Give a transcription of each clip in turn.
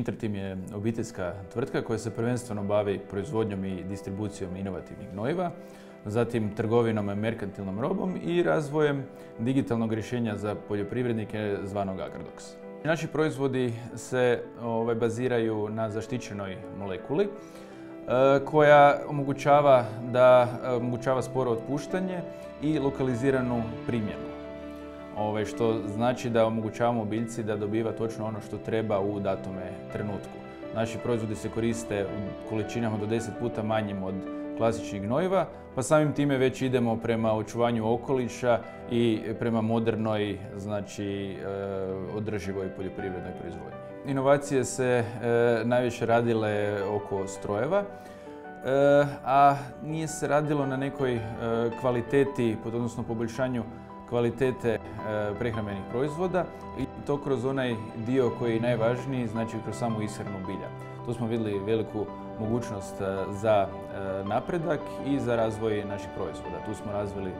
Intertim je obiteljska tvrtka koja se prvenstveno bavi proizvodnjom i distribucijom inovativnih gnojiva, zatim trgovinom merkantilnom robom i razvojem digitalnog rješenja za poljoprivrednike zvanog Agrodox. Naši proizvodi se ovaj, baziraju na zaštićenoj molekuli e, koja omogućava, da, omogućava sporo otpuštanje i lokaliziranu primjenu. Ovaj, što znači da omogućavamo biljci da dobiva točno ono što treba u datome trenutku. Naši proizvodi se koriste u količinama do 10 puta manjim od klasičnih gnojiva, pa samim time već idemo prema očuvanju okoliša i prema modernoj, znači e, održivoj poljoprivrednoj proizvodnji. Inovacije se e, najviše radile oko strojeva, e, a nije se radilo na nekoj kvaliteti, odnosno poboljšanju kvalitete prehrambenih proizvoda i to kroz onaj dio koji je najvažniji, znači kroz samu ishranu bilja. Tu smo vidjeli veliku mogućnost e, za e, napredak i za razvoj naših proizvoda. Tu smo razvili e,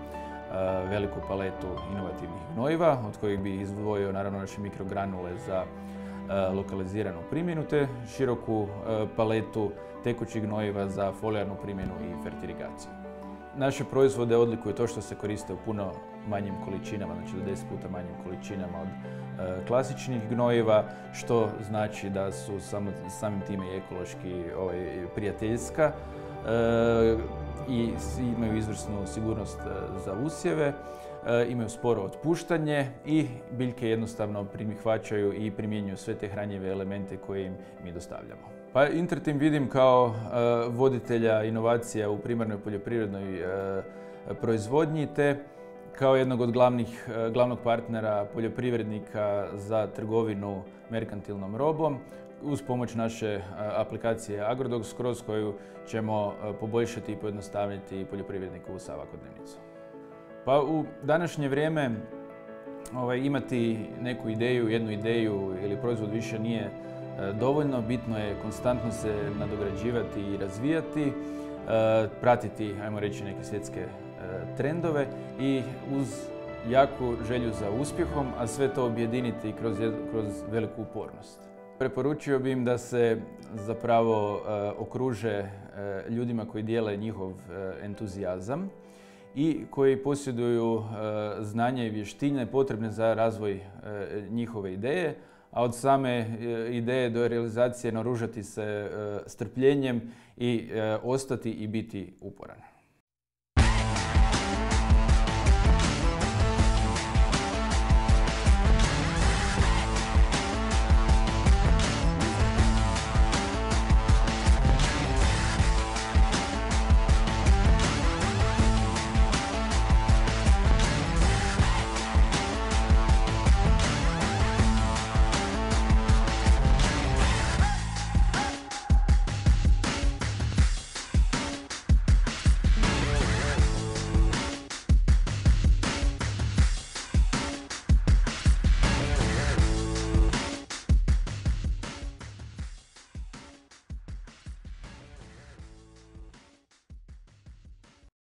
veliku paletu inovativnih gnojiva, od kojih bi izdvojio naravno naše mikrogranule za lokaliziranu primjenu, te široku paletu tekućih gnojiva za folijarnu primjenu i fertirigaciju. Naše proizvode odlikuje to što se koriste u puno manjim količinama, znači do 10 puta manjim količinama od e, klasičnih gnojiva, što znači da su samo, samim time ekološki ovaj, prijateljska i imaju izvrsnu sigurnost e, za usjeve, imaju sporo otpuštanje i biljke jednostavno prihvaćaju i primjenjuju sve te hranjive elemente koje im mi dostavljamo. Pa Intertim vidim kao voditelja inovacija u primarnoj poljoprivrednoj proizvodnji te kao jednog od glavnih, e, glavnog partnera poljoprivrednika za trgovinu merkantilnom robom uz pomoć naše e, aplikacije Agrodox kroz koju ćemo e, poboljšati i pojednostaviti poljoprivredniku svakodnevnicu. Pa u današnje vrijeme ovaj, imati neku ideju, jednu ideju ili proizvod više nije dovoljno. Bitno je konstantno se nadograđivati i razvijati, pratiti, ajmo reći, neke svjetske trendove i uz jaku želju za uspjehom, a sve to objediniti kroz, kroz veliku upornost. Preporučio bi im da se zapravo e, okruže e, ljudima koji dijele njihov entuzijazam i koji posjeduju znanje i vještine potrebne za razvoj njihove ideje, a od same ideje do realizacije naružati se strpljenjem i ostati i biti uporan.